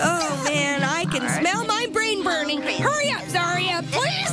Oh, man, I can smell my brain burning. Hurry up, Zaria, please.